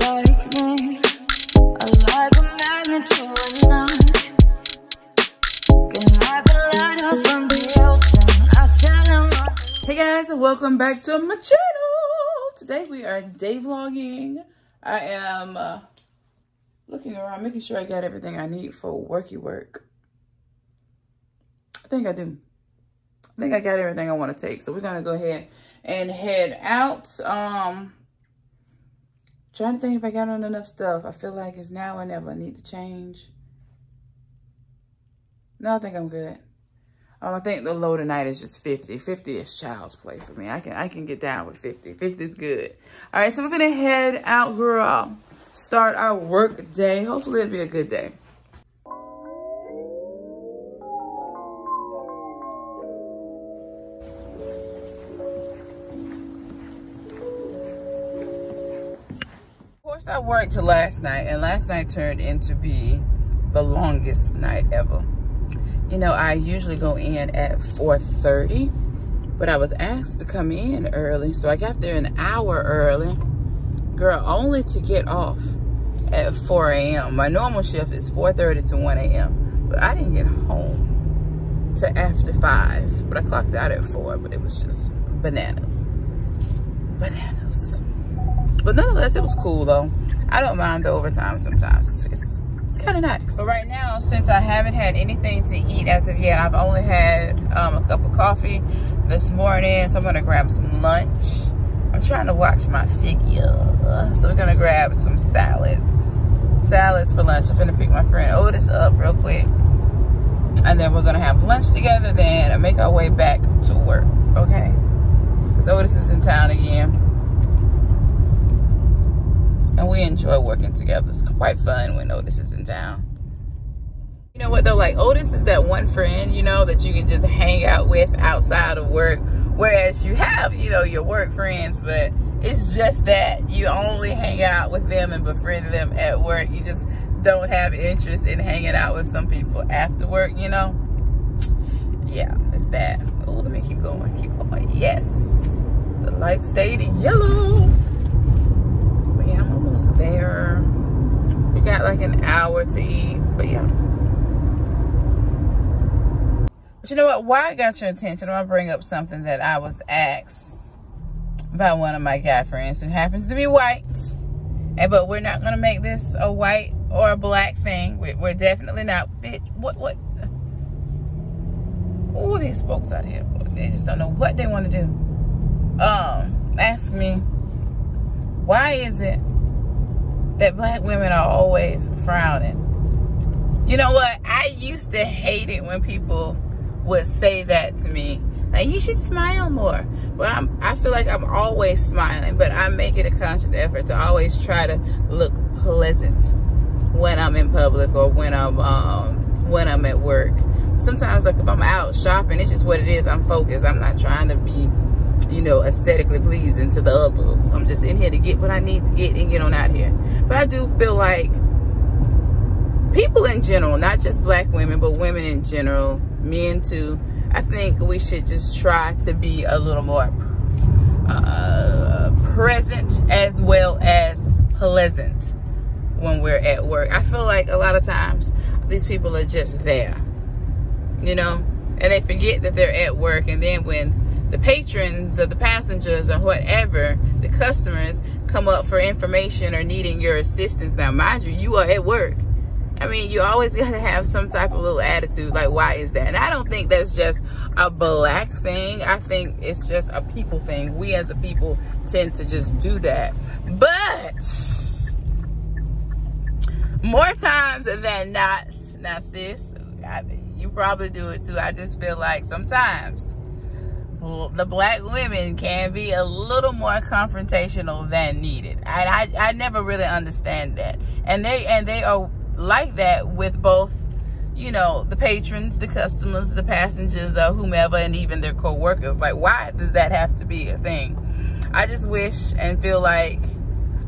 like me. I like a magnet to a. Hey guys, and welcome back to my channel. Today we are day vlogging. I am uh, looking around, making sure I got everything I need for worky work. I think I do. I think I got everything I want to take. So we're gonna go ahead and head out. Um, trying to think if I got on enough stuff. I feel like it's now or never. I need to change. No, I think I'm good. Um, I think the low tonight is just 50. 50 is child's play for me. I can I can get down with 50. 50 is good. All right, so we're gonna head out, girl. Start our work day. Hopefully it'll be a good day. Worked last night, and last night turned into be the longest night ever. You know, I usually go in at 4.30, but I was asked to come in early, so I got there an hour early. Girl, only to get off at 4 a.m. My normal shift is 4.30 to 1 a.m., but I didn't get home to after 5, but I clocked out at 4, but it was just bananas. Bananas. But nonetheless, it was cool though. I don't mind the overtime sometimes. It's, it's, it's kind of nice. But right now, since I haven't had anything to eat as of yet, I've only had um, a cup of coffee this morning. So I'm gonna grab some lunch. I'm trying to watch my figure. So we're gonna grab some salads. Salads for lunch. I'm gonna pick my friend Otis up real quick. And then we're gonna have lunch together then and make our way back to work, okay? Because Otis is in town again and we enjoy working together. It's quite fun when Otis is in town. You know what though, like Otis is that one friend, you know, that you can just hang out with outside of work. Whereas you have, you know, your work friends, but it's just that you only hang out with them and befriend them at work. You just don't have interest in hanging out with some people after work, you know? Yeah, it's that. Oh, let me keep going, keep going. Yes, the light stayed yellow there. We got like an hour to eat, but yeah. But you know what? Why I got your attention, I'm gonna bring up something that I was asked by one of my guy friends who happens to be white. And but we're not gonna make this a white or a black thing. We're, we're definitely not. Bitch, what what? Oh, these folks out here, they just don't know what they want to do. Um, ask me why is it that black women are always frowning? You know what? I used to hate it when people would say that to me. Like, you should smile more. But I'm, I feel like I'm always smiling, but I make it a conscious effort to always try to look pleasant when I'm in public or when I'm, um, when I'm at work. Sometimes, like, if I'm out shopping, it's just what it is. I'm focused. I'm not trying to be you know, aesthetically pleasing to the others. I'm just in here to get what I need to get and get on out here. But I do feel like people in general, not just black women, but women in general, men too, I think we should just try to be a little more uh, present as well as pleasant when we're at work. I feel like a lot of times these people are just there, you know, and they forget that they're at work. And then when the patrons or the passengers or whatever, the customers come up for information or needing your assistance. Now, mind you, you are at work. I mean, you always got to have some type of little attitude. Like, why is that? And I don't think that's just a black thing. I think it's just a people thing. We as a people tend to just do that. But more times than not, now sis, I, you probably do it too. I just feel like sometimes the black women can be a little more confrontational than needed. And I, I never really understand that. And they and they are like that with both, you know, the patrons, the customers, the passengers, or whomever, and even their co-workers. Like, why does that have to be a thing? I just wish and feel like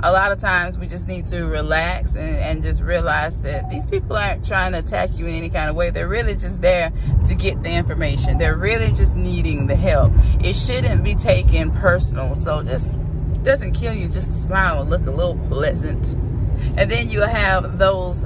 a lot of times we just need to relax and, and just realize that these people aren't trying to attack you in any kind of way. They're really just there to get the information. They're really just needing the help. It shouldn't be taken personal. So just doesn't kill you just to smile and look a little pleasant. And then you have those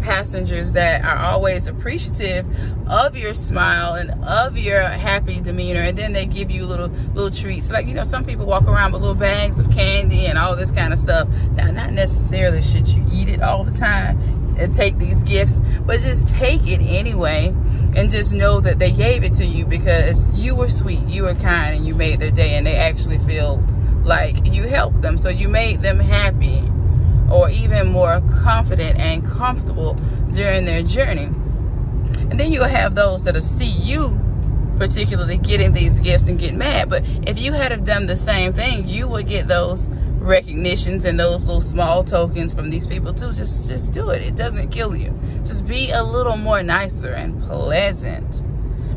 passengers that are always appreciative of your smile and of your happy demeanor and then they give you little little treats. Like you know some people walk around with little bags of candy and all this kind of stuff. Now not necessarily should you eat it all the time and take these gifts but just take it anyway and just know that they gave it to you because you were sweet you were kind and you made their day and they actually feel like you helped them. So you made them happy or even more confident and comfortable during their journey. And then you'll have those that'll see you particularly getting these gifts and get mad. But if you had have done the same thing, you would get those recognitions and those little small tokens from these people too. Just just do it. It doesn't kill you. Just be a little more nicer and pleasant.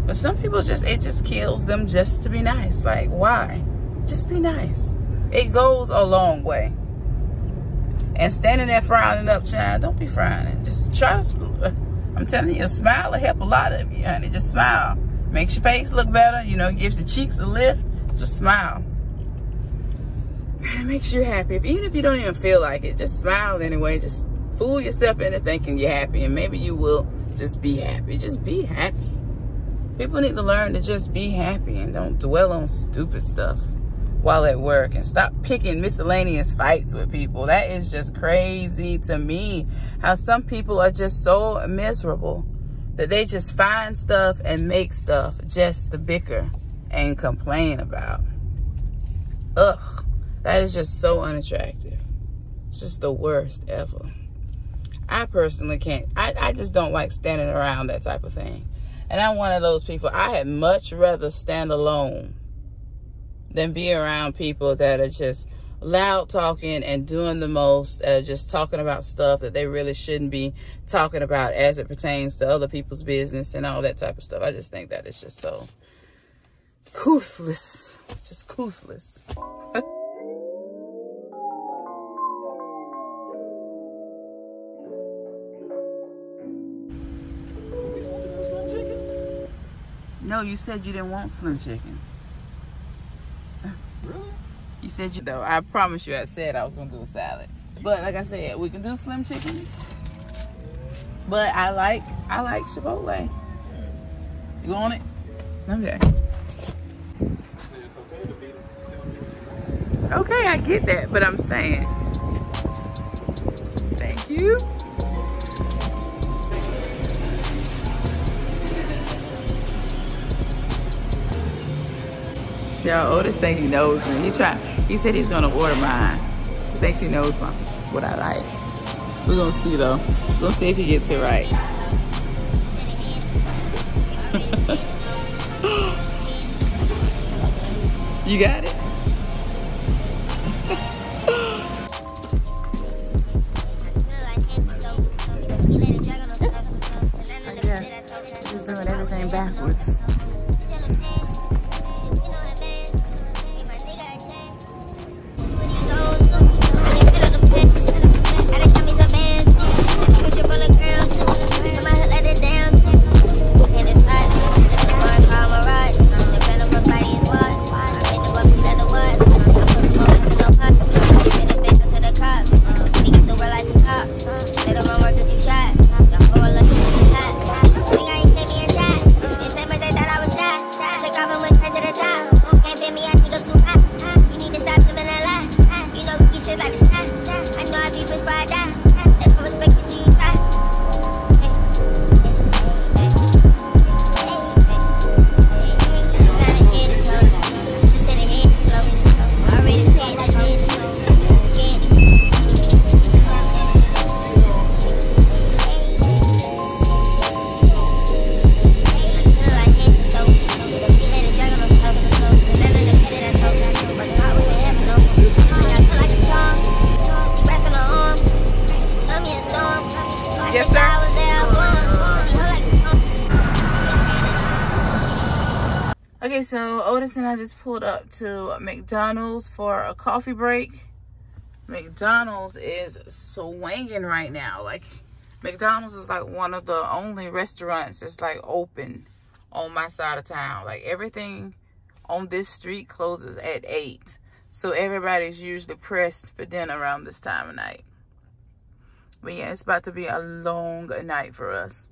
But some people just it just kills them just to be nice. Like why? Just be nice. It goes a long way and standing there frowning up, child, don't be frowning. Just try to, I'm telling you, a smile will help a lot of you, honey. Just smile. Makes your face look better, you know, gives your cheeks a lift. Just smile. It makes you happy. If, even if you don't even feel like it, just smile anyway. Just fool yourself into thinking you're happy, and maybe you will just be happy. Just be happy. People need to learn to just be happy and don't dwell on stupid stuff while at work and stop picking miscellaneous fights with people. That is just crazy to me. How some people are just so miserable that they just find stuff and make stuff just to bicker and complain about. Ugh, that is just so unattractive. It's just the worst ever. I personally can't, I, I just don't like standing around that type of thing. And I'm one of those people, I had much rather stand alone than be around people that are just loud talking and doing the most, uh, just talking about stuff that they really shouldn't be talking about as it pertains to other people's business and all that type of stuff. I just think that it's just so couthless, just couthless. No, you said you didn't want slim chickens. Really? You said you though. I promise you I said I was gonna do a salad. But like I said, we can do slim chickens. But I like I like Chipotle. You want it? Okay. Okay, I get that, but I'm saying. Thank you. Yo, Otis think he knows me. He's trying. He said he's gonna order mine. He thinks he knows my what I like. We're gonna see though. We're gonna see if he gets it right. you got it. I guess just doing everything backwards. So and I just pulled up to McDonald's for a coffee break. McDonald's is swinging right now. Like McDonald's is like one of the only restaurants that's like open on my side of town. Like everything on this street closes at 8. So everybody's usually pressed for dinner around this time of night. But yeah, it's about to be a long night for us.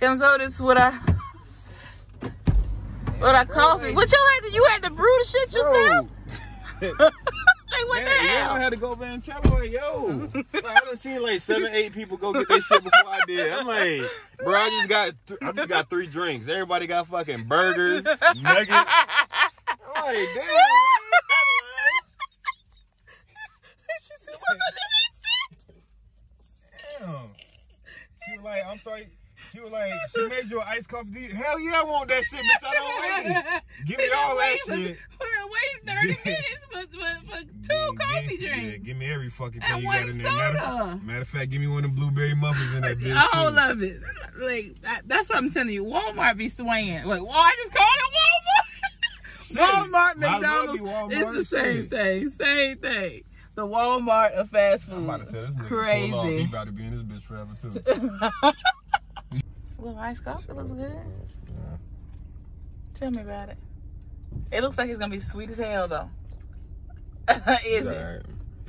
Comes out this what I what I coffee. What you had to you had to brew the shit yourself? like what the yeah, hell? I had to go over and tell her, like, yo. like, I done seen like seven, eight people go get their shit before I did. I'm like, bro, I just got, th- I just got three drinks. Everybody got fucking burgers, nuggets. I'm like, damn. she said, what the Damn. She was like, I'm sorry. She was like, she made you an iced coffee. Hell yeah, I want that shit, bitch. I don't like it. Give me all that shit. We're waiting 30 minutes for, for, for two coffee give- drinks. Yeah, give me every fucking And thing you got in there. Matter, matter of fact, give me one of them blueberry muffins in that bitch. All too. love it. Like, that, that's what I'm telling you. Walmart be swaying. Like, well, I just call it Walmart. Shit, Walmart, McDonald's, Walmart, it's the same shit. thing. Same thing. The Walmart of fast food. I'm about to say this nigga Crazy. He about to be in this bitch forever too. Well, iced coffee looks good. Tell me about it. It looks like it's gonna be sweet as hell, though. Is it? Alright.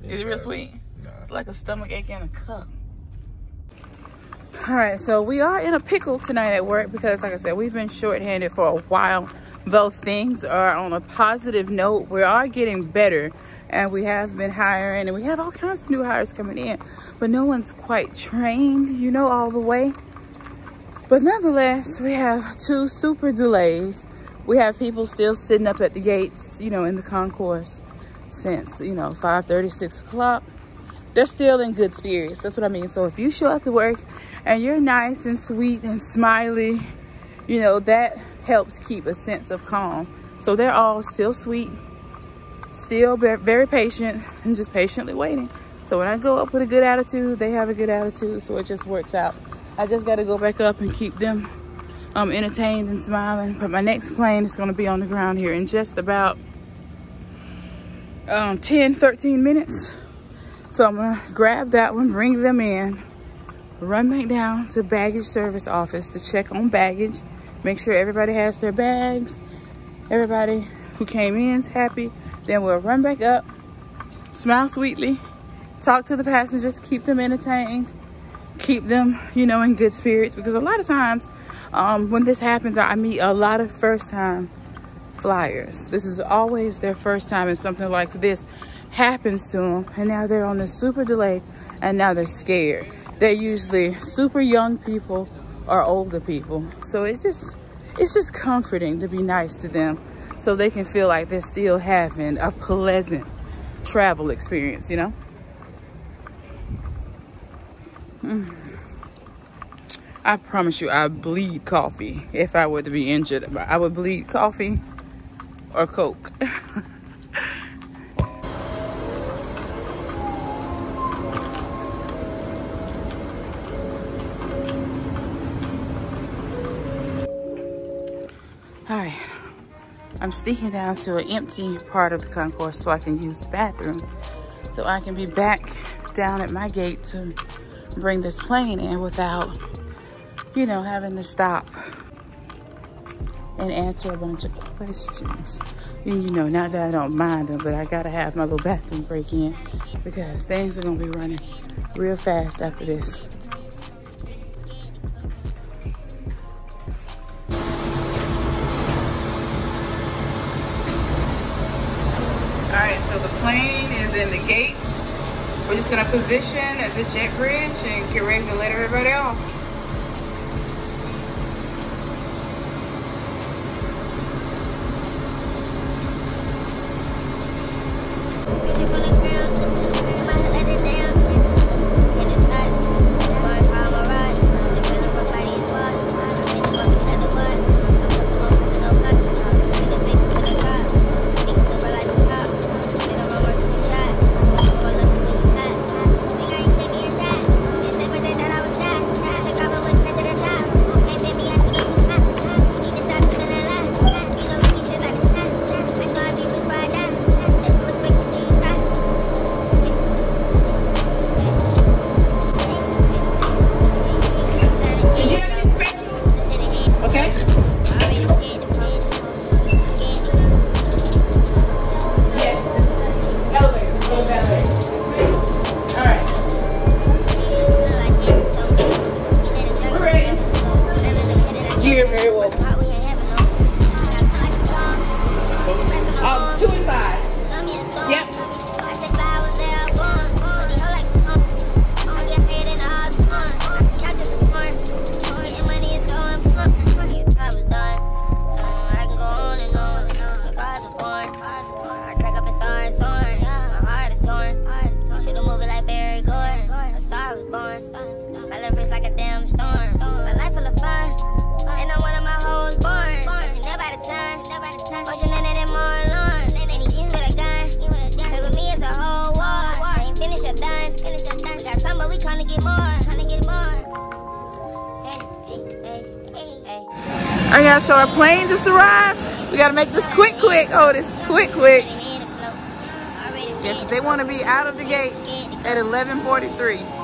Is it real sweet? Nah. Like a stomach ache in a cup. All right, so we are in a pickle tonight at work because, like I said, we've been shorthanded for a while. Though things are on a positive note, we are getting better and we have been hiring and we have all kinds of new hires coming in, but no one's quite trained, you know, all the way. But nonetheless, we have two super delays. We have people still sitting up at the gates, you know, in the concourse since, you know, 5.30, 6 o'clock. They're still in good spirits. That's what I mean. So if you show up to work and you're nice and sweet and smiley, you know, that helps keep a sense of calm. So they're all still sweet, still very patient and just patiently waiting. So when I go up with a good attitude, they have a good attitude. So it just works out. I just got to go back up and keep them um, entertained and smiling. But my next plane is going to be on the ground here in just about um, 10, 13 minutes. So I'm going to grab that one, bring them in, run back down to baggage service office to check on baggage, make sure everybody has their bags, everybody who came in is happy. Then we'll run back up, smile sweetly, talk to the passengers, keep them entertained, keep them, you know, in good spirits. Because a lot of times um, when this happens, I meet a lot of first time flyers. This is always their first time and something like this happens to them. And now they're on this super delay and now they're scared. They're usually super young people or older people. So it's just, it's just comforting to be nice to them so they can feel like they're still having a pleasant travel experience, you know? I promise you, I bleed coffee if I were to be injured. I would bleed coffee or Coke. All right, I'm sneaking down to an empty part of the concourse so I can use the bathroom. So I can be back down at my gate to bring this plane in without, you know, having to stop and answer a bunch of questions. And you know, not that I don't mind them, but I gotta have my little bathroom break in because things are gonna be running real fast after this. All right, so the plane is in the gates. We're just gonna position the jet bridge and get ready to let everybody off. we trying to get more, trying to get more. All right, guys, so our plane just arrived. We gotta make this quick, quick, oh, Otis, quick, quick. Yeah, they wanna be out of the gate at 1143.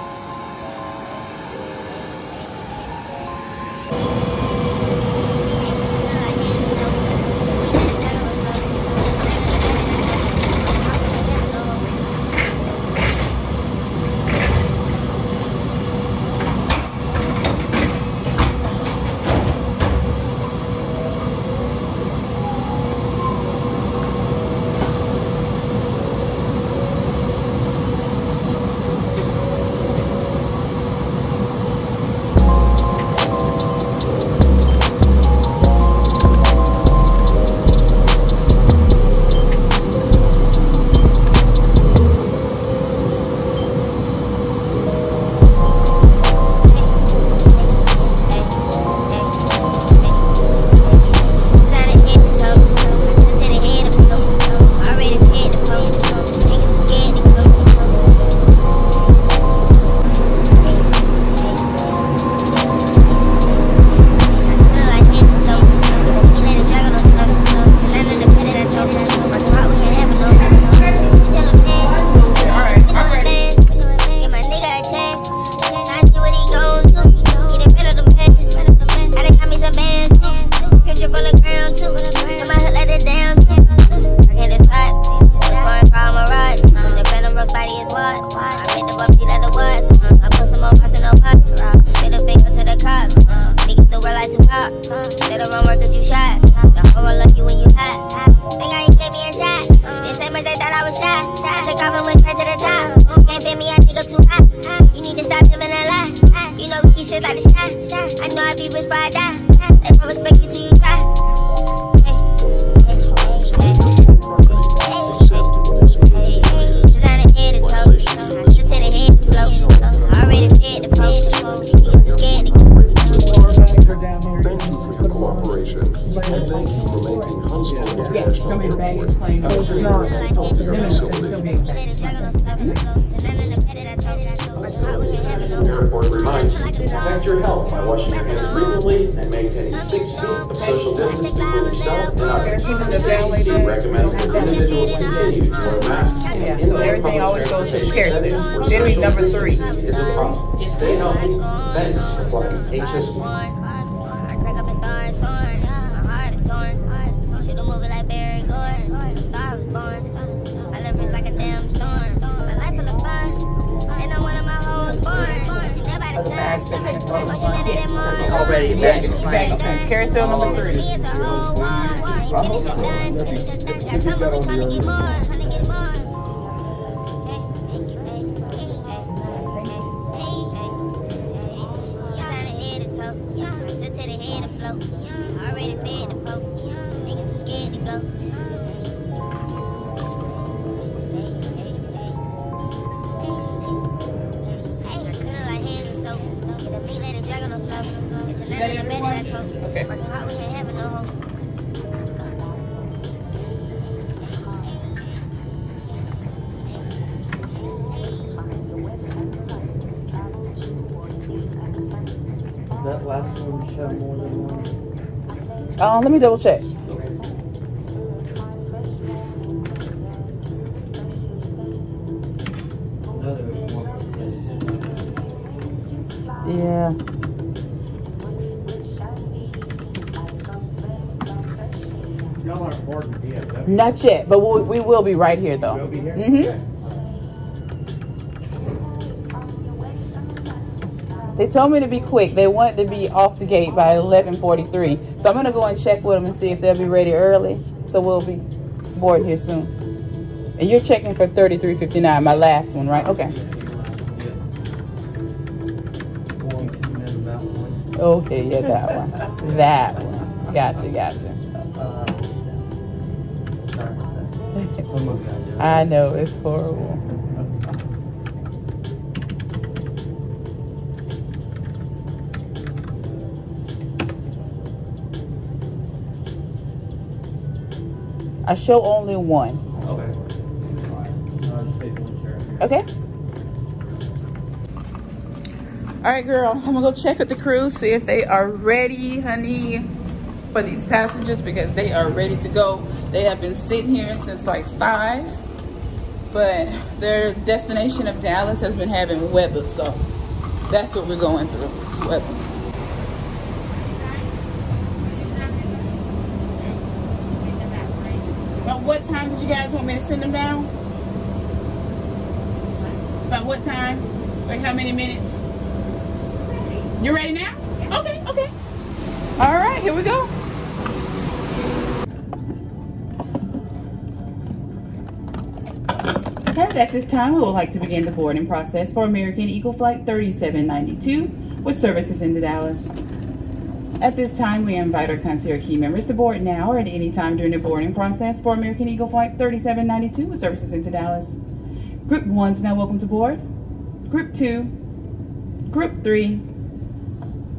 one. Already a in the. Okay, carousel number three. that last one show more than one? Uh, let me double check. Yeah. Not yet, but we'll, we will be right here though. We'll here? Mm-hmm. Okay. They told me to be quick. They want to be off the gate by 11:43. So I'm gonna go and check with them and see if they'll be ready early. So we'll be boarding here soon. And you're checking for 33:59, my last one, right? Okay. Okay, yeah, that one. That one. Gotcha, gotcha. I know it's horrible. I show only one. Okay. Okay. All right, girl. I'm gonna go check with the crew, see if they are ready, honey, for these passengers because they are ready to go. They have been sitting here since like five, but their destination of Dallas has been having weather, so that's what we're going through. It's weather. About what time did you guys want me to send them down? About what time? Like how many minutes? You ready now? Okay, okay. All right, here we go. As at this time, we would like to begin the boarding process for American Eagle Flight 3792 with services into Dallas. At this time, we invite our concierge key members to board now or at any time during the boarding process for American Eagle Flight 3792 with services into Dallas. Group 1 is now welcome to board. Group 2, Group 3,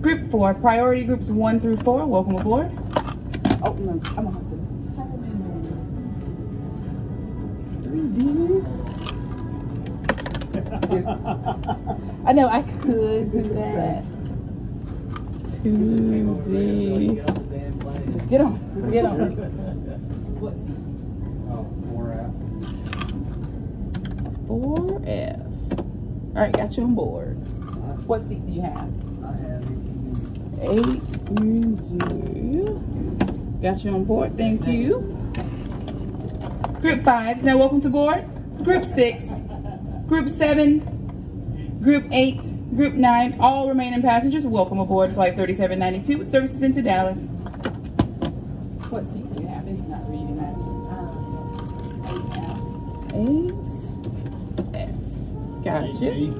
Group 4, priority groups 1 through 4, welcome aboard. Oh, no, I'm gonna have to type them in. 3D. I know I could do that. 2D. Just get on. Just get on. What seat? 4F. All right, got you on board. What seat do you have? Eight. You do. Got you on board. Thank you. Group fives. Now welcome to board. Group six. Group seven. Group eight. Group nine. All remaining passengers, welcome aboard Flight 3792 with services into Dallas. What seat do you have? It's not reading that. Um, Eight. F. Gotcha. Eight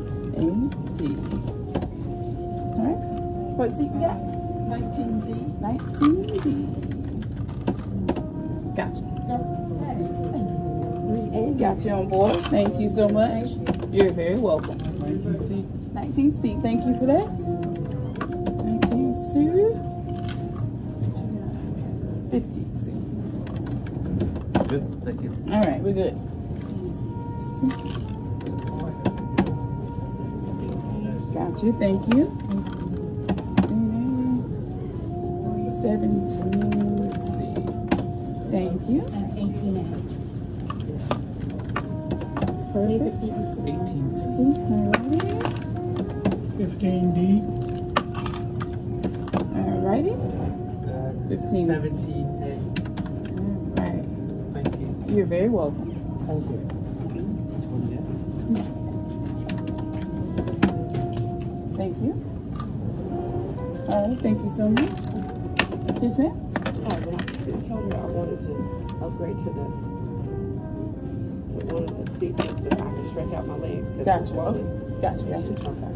D. Alright. What seat you got? 19D. 19D. Gotcha. 3A got you on board. Thank you so much. You're very welcome. 19C. Thank you for that. 19C. 15C. Good, thank you. All right, we're good. Got you. Thank you. 17C. Thank you. 18A. Perfect. 18C. See, alrighty. 15D. Alrighty. 15. 17A. Alright. Thank you. You're very welcome. Okay. Thank you. All right, thank you so much. Yes, ma'am. Oh, when I told her I wanted to upgrade to the to one of the seats that I can stretch out my legs. 'cause I'm Gotcha. swollen. Okay. Gotcha. Gotcha. Okay.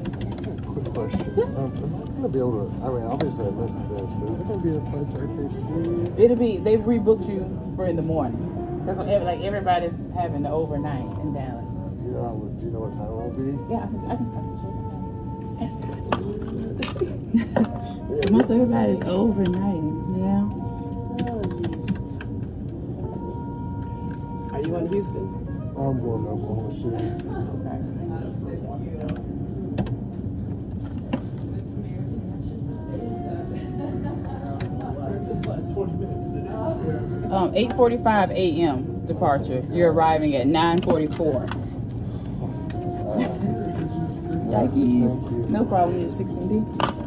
Quick question. Yes. Um, am I gonna be able to? I mean, obviously I missed this, but is it gonna be a flight to OKC? It'll be They've rebooked you for in the morning. That's what, like everybody's having the overnight in Dallas. Do you know? Do you know what time it'll be? Yeah, I can. I can. I can show you. So most everybody's overnighting. Yeah. Oh. Are you in Houston? I'm going to Oklahoma City. Okay. Um, 8:45 a.m. departure. You're arriving at 9:44. Yikes. No problem. You're 16D.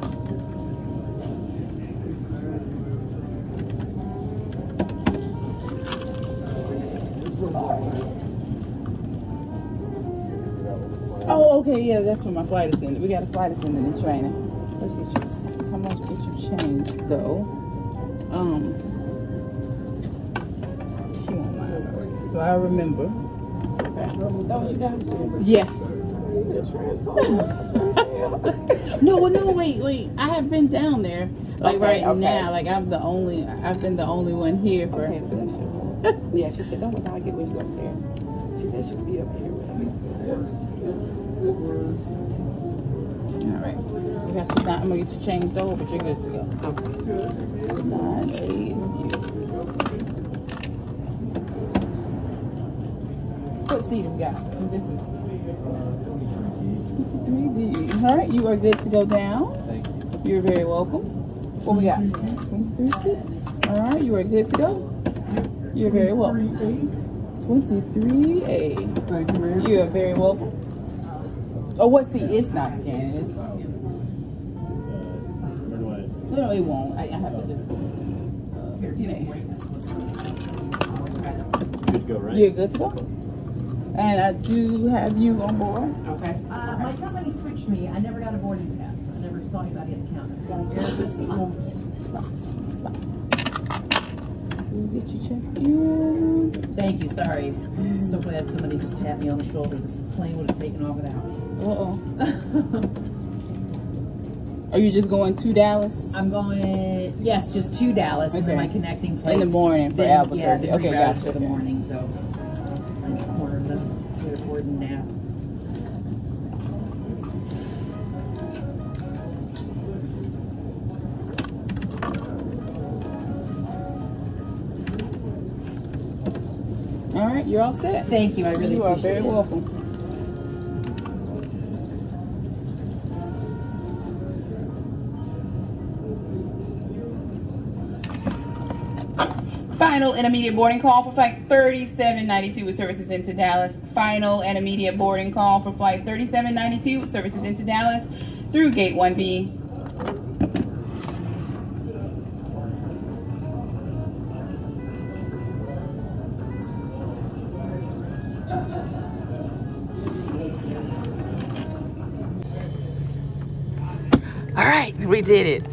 Oh, okay, yeah, that's for my flight attendant. We got a flight attendant in training. Let's get you. So I'm gonna get you changed though. Um, So I remember. That was you downstairs. Yeah. no, well, no, wait, wait. I have been down there, like Okay, right okay. now. Like I'm the only. I've been the only one here for. Okay, yeah, she said, don't worry, I'll get when you go upstairs. She said she'll be up here with All right. So we got you down. I'm gonna get you changed over, but you're good to go. Okay. Nine eight is What seat we got? This is 23D. All right, you are good to go down. Thank you. You're very welcome. What we got? 23 seat. All right, you are good to go. You're very welcome. 23A. Thank you, are very welcome. Oh, what seat? It's not scanning. It's, no, no, it won't. I, I have to just. Uh, 13A. Good to go, right? You're good to go. And I do have you on board. Okay. Uh, my company switched me. I never got a boarding pass. I never saw anybody at the counter. Here's spot. Spot. Spot. We'll get you checked in. Thank you. Sorry. I'm so glad somebody just tapped me on the shoulder. This plane would have taken off without me. Uh oh. Are you just going to Dallas? I'm going, yes, just to Dallas and then my connecting flight In the morning for Albuquerque. Yeah, Okay, gotcha, For the okay. morning, so you're all set. Thank you. I really You are very it. welcome. Final and immediate boarding call for flight 3792 with services into Dallas. Final and immediate boarding call for flight 3792 with services into Dallas through gate 1B. We did it.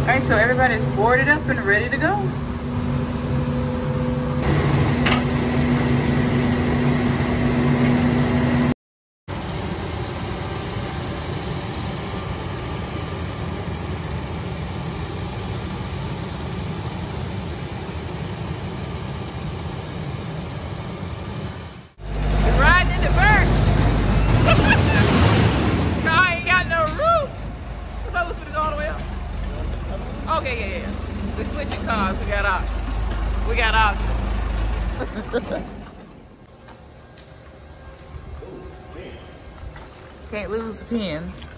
All right, so everybody's boarded up and ready to go. Riding in the bird. Car ain't got no roof. I thought it was gonna go all the way up. Okay, yeah, yeah. We're switching cars. We got options. We got options. Can't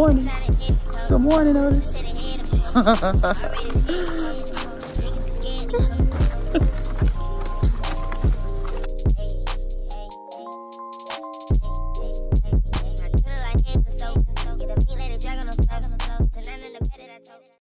morning. Good morning, Otis.